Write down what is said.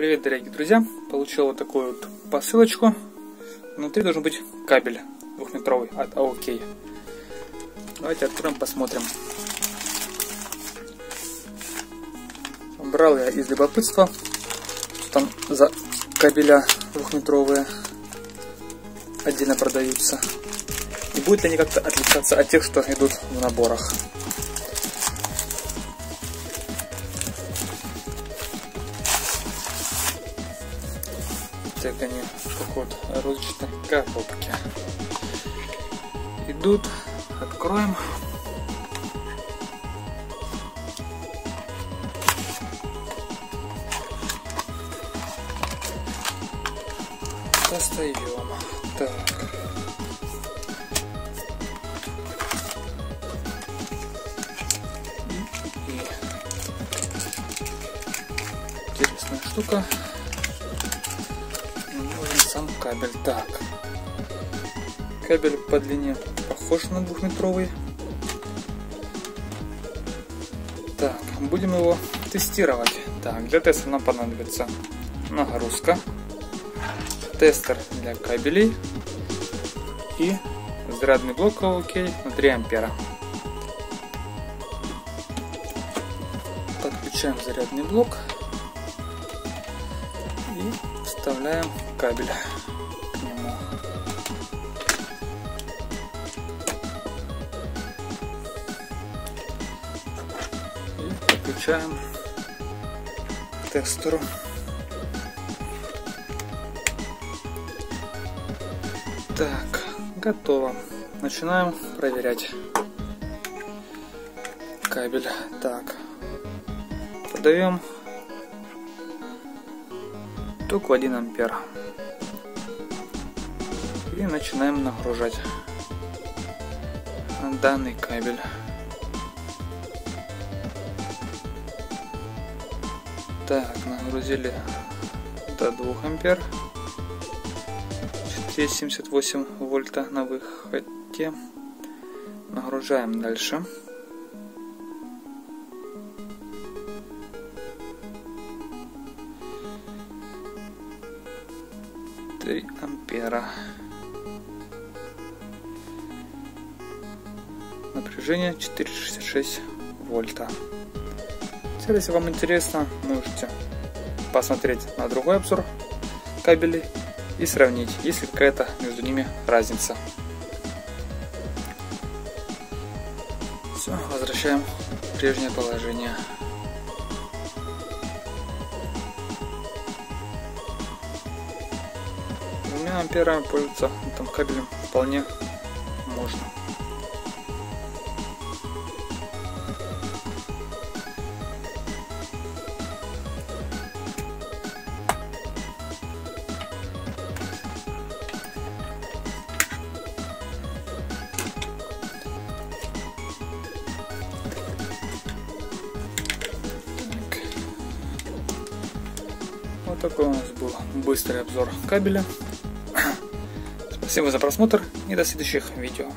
Привет, дорогие друзья! Получил вот такую вот посылочку. Внутри должен быть кабель двухметровый от AOK. Давайте откроем, посмотрим. Брал я из любопытства. Там за кабеля двухметровые отдельно продаются. И будут ли они как-то отличаться от тех, что идут в наборах. Так они в вот розочной коробке идут. Откроем. Достаем. Так. Интересная штука кабель. Так. Кабель по длине похож на двухметровый. Так, будем его тестировать. Так, для теста нам понадобится нагрузка, тестер для кабелей и зарядный блок OK на 3 ампера. Подключаем зарядный блок и вставляем кабель подключаем к тестеру. Так, готово. Начинаем проверять кабель. Так, подаем ток 1 ампер и начинаем нагружать данный кабель. Так, нагрузили до 2 ампер. 478 вольта на выходе. Нагружаем дальше. Три ампера. напряжение 466 вольта. Теперь, если вам интересно, можете посмотреть на другой обзор кабелей и сравнить, есть ли какая-то между ними разница. Все, возвращаем в прежнее положение. Двумя амперами пользоваться этим кабелем вполне можно. Такой у нас был быстрый обзор кабеля. Спасибо за просмотр и до следующих видео.